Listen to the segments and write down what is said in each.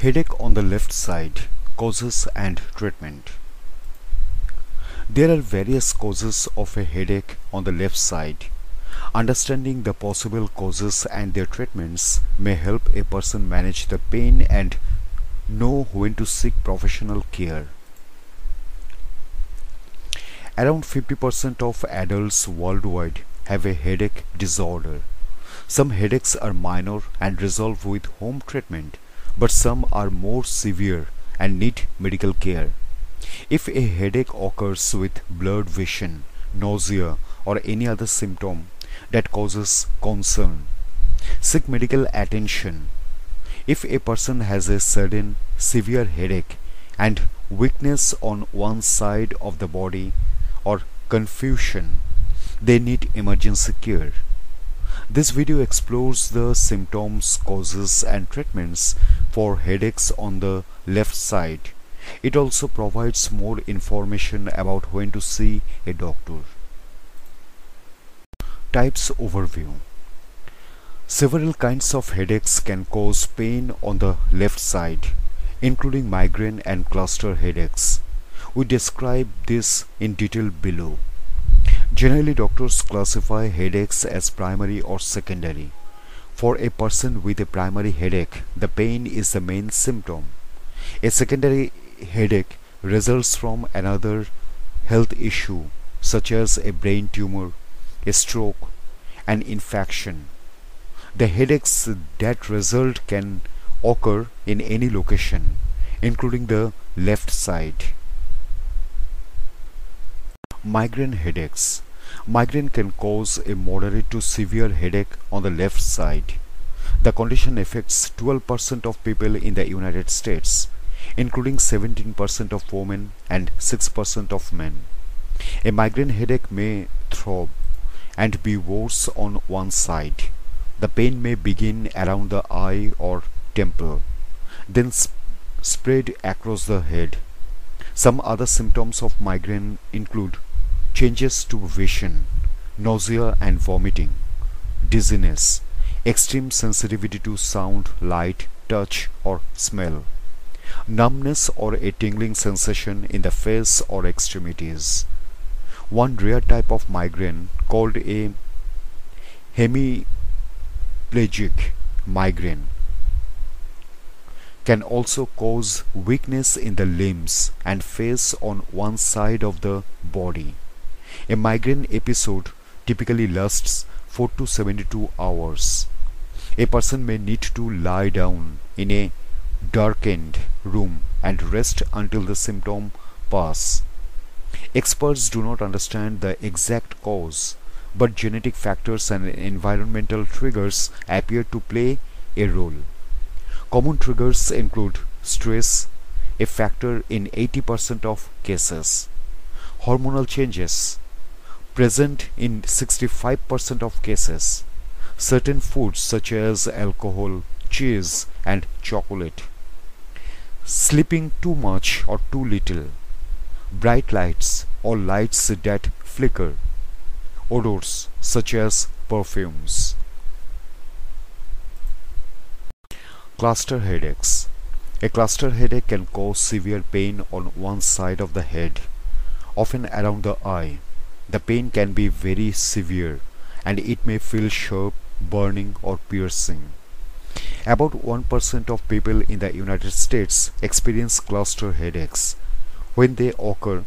Headache on the left side Causes and treatment There are various causes of a headache on the left side. Understanding the possible causes and their treatments may help a person manage the pain and know when to seek professional care. Around 50% of adults worldwide have a headache disorder. Some headaches are minor and resolve with home treatment but some are more severe and need medical care. If a headache occurs with blurred vision, nausea, or any other symptom that causes concern, seek medical attention. If a person has a sudden severe headache and weakness on one side of the body or confusion, they need emergency care. This video explores the symptoms, causes and treatments for headaches on the left side. It also provides more information about when to see a doctor. Types Overview Several kinds of headaches can cause pain on the left side, including migraine and cluster headaches. We describe this in detail below. Generally, doctors classify headaches as primary or secondary. For a person with a primary headache, the pain is the main symptom. A secondary headache results from another health issue such as a brain tumor, a stroke, an infection. The headaches that result can occur in any location, including the left side. Migraine headaches Migraine can cause a moderate to severe headache on the left side. The condition affects 12% of people in the United States, including 17% of women and 6% of men. A migraine headache may throb and be worse on one side. The pain may begin around the eye or temple, then sp spread across the head. Some other symptoms of migraine include changes to vision, nausea and vomiting, dizziness, extreme sensitivity to sound, light, touch or smell, numbness or a tingling sensation in the face or extremities. One rare type of migraine called a hemiplegic migraine can also cause weakness in the limbs and face on one side of the body. A migraine episode typically lasts 4 to 72 hours. A person may need to lie down in a darkened room and rest until the symptom pass. Experts do not understand the exact cause, but genetic factors and environmental triggers appear to play a role. Common triggers include stress, a factor in 80% of cases, hormonal changes, present in 65% of cases. Certain foods such as alcohol, cheese and chocolate. Sleeping too much or too little. Bright lights or lights that flicker. Odors such as perfumes. Cluster headaches. A cluster headache can cause severe pain on one side of the head, often around the eye. The pain can be very severe and it may feel sharp, burning or piercing. About 1% of people in the United States experience cluster headaches. When they occur,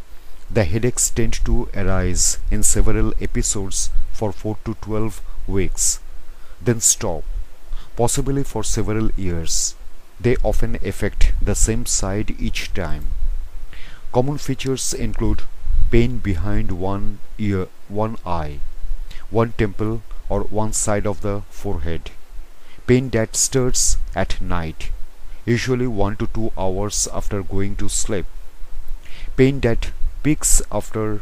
the headaches tend to arise in several episodes for 4 to 12 weeks, then stop, possibly for several years. They often affect the same side each time. Common features include pain behind one ear, one eye, one temple or one side of the forehead. Pain that starts at night, usually 1 to 2 hours after going to sleep. Pain that peaks after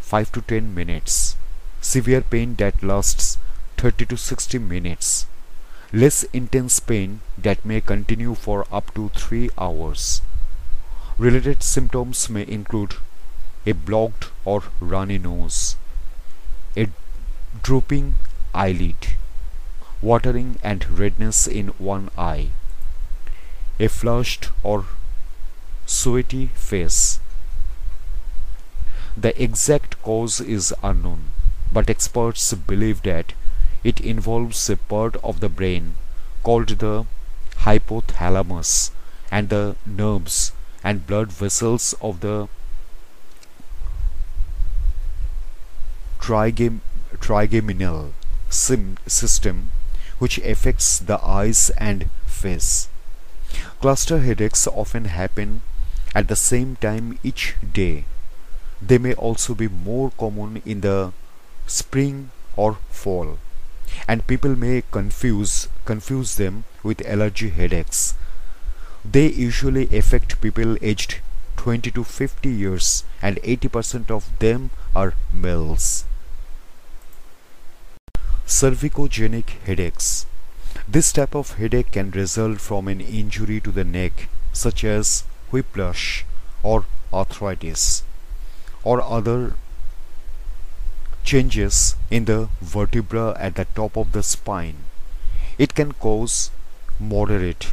5 to 10 minutes. Severe pain that lasts 30 to 60 minutes. Less intense pain that may continue for up to 3 hours. Related symptoms may include a blocked or runny nose, a drooping eyelid, watering and redness in one eye, a flushed or sweaty face. The exact cause is unknown, but experts believe that it involves a part of the brain called the hypothalamus and the nerves and blood vessels of the trigem trigeminal system which affects the eyes and face. Cluster headaches often happen at the same time each day. They may also be more common in the spring or fall and people may confuse confuse them with allergy headaches. They usually affect people aged 20 to 50 years and 80% of them are males. Cervicogenic headaches. This type of headache can result from an injury to the neck such as whiplash or arthritis or other changes in the vertebra at the top of the spine. It can cause moderate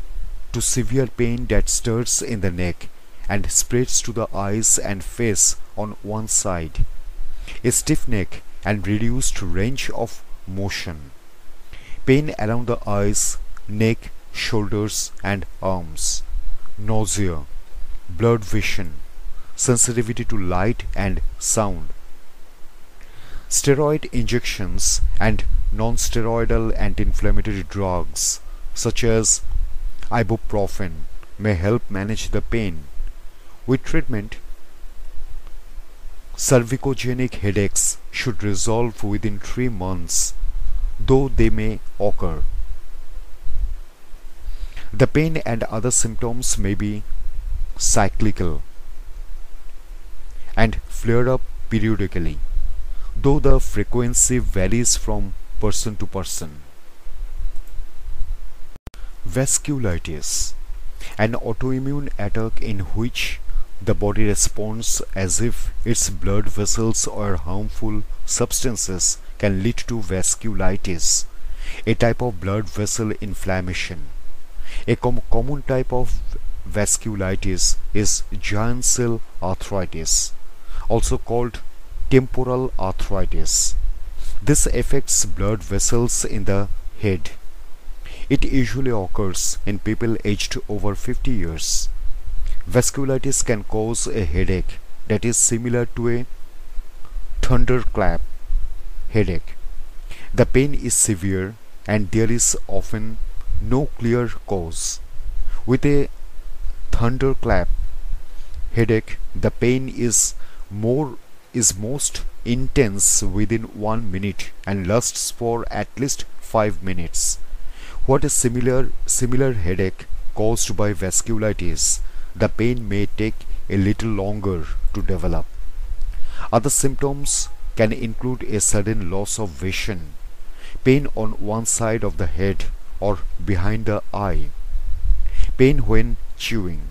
to severe pain that starts in the neck and spreads to the eyes and face on one side. A stiff neck and reduced range of motion. Pain around the eyes, neck, shoulders and arms. Nausea, blurred vision, sensitivity to light and sound. Steroid injections and non-steroidal anti-inflammatory drugs such as ibuprofen may help manage the pain. With treatment, cervicogenic headaches should resolve within 3 months, though they may occur. The pain and other symptoms may be cyclical and flare up periodically, though the frequency varies from person to person. Vasculitis An autoimmune attack in which the body responds as if its blood vessels or harmful substances can lead to vasculitis, a type of blood vessel inflammation. A com common type of vasculitis is giant cell arteritis, also called temporal arteritis. This affects blood vessels in the head. It usually occurs in people aged over 50 years. Vasculitis can cause a headache that is similar to a thunderclap headache. The pain is severe and there is often no clear cause. With a thunderclap headache, the pain is more is most intense within 1 minute and lasts for at least 5 minutes. What is similar similar headache caused by vasculitis the pain may take a little longer to develop. Other symptoms can include a sudden loss of vision, pain on one side of the head or behind the eye, pain when chewing.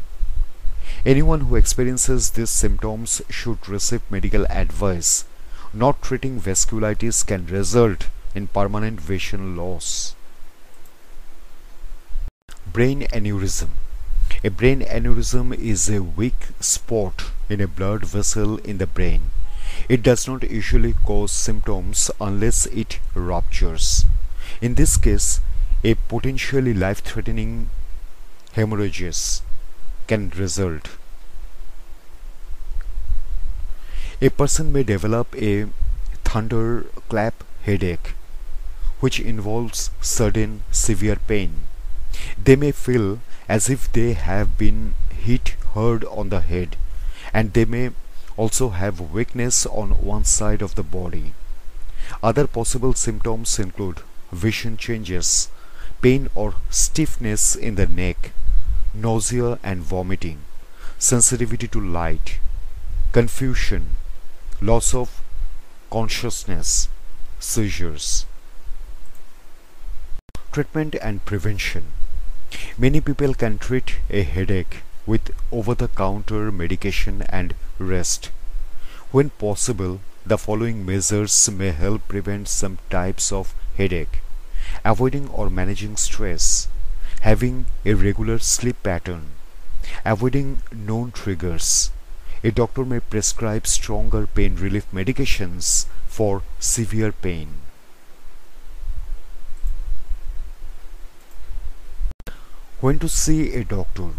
Anyone who experiences these symptoms should receive medical advice. Not treating vasculitis can result in permanent vision loss. Brain aneurysm a brain aneurysm is a weak spot in a blood vessel in the brain. It does not usually cause symptoms unless it ruptures. In this case, a potentially life-threatening hemorrhages can result. A person may develop a thunderclap headache which involves sudden severe pain. They may feel as if they have been hit hard on the head and they may also have weakness on one side of the body. Other possible symptoms include vision changes, pain or stiffness in the neck, nausea and vomiting, sensitivity to light, confusion, loss of consciousness, seizures. Treatment and prevention Many people can treat a headache with over-the-counter medication and rest. When possible, the following measures may help prevent some types of headache. Avoiding or managing stress, having a regular sleep pattern, avoiding known triggers. A doctor may prescribe stronger pain relief medications for severe pain. When to see a doctor?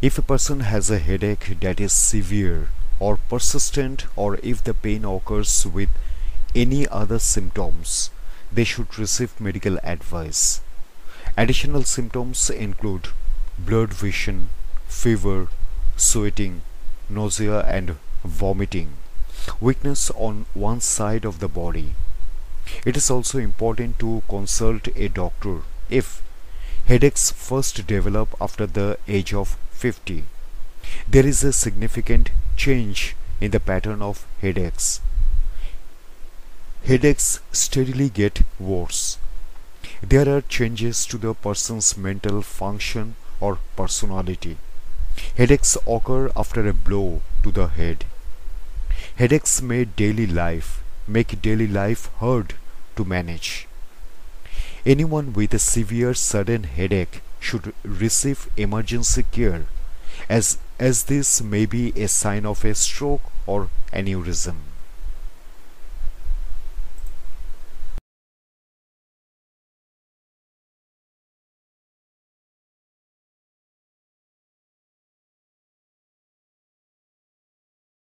If a person has a headache that is severe or persistent or if the pain occurs with any other symptoms, they should receive medical advice. Additional symptoms include blurred vision, fever, sweating, nausea and vomiting, weakness on one side of the body. It is also important to consult a doctor if Headaches first develop after the age of 50. There is a significant change in the pattern of headaches. Headaches steadily get worse. There are changes to the person's mental function or personality. Headaches occur after a blow to the head. Headaches make daily life make daily life hard to manage. Anyone with a severe sudden headache should receive emergency care as, as this may be a sign of a stroke or aneurysm.